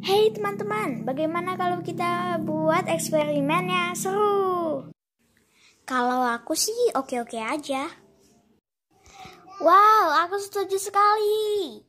Hey teman-teman, bagaimana kalau kita buat eksperimen ya? seru? Kalau aku sih oke-oke aja. Wow, aku setuju sekali.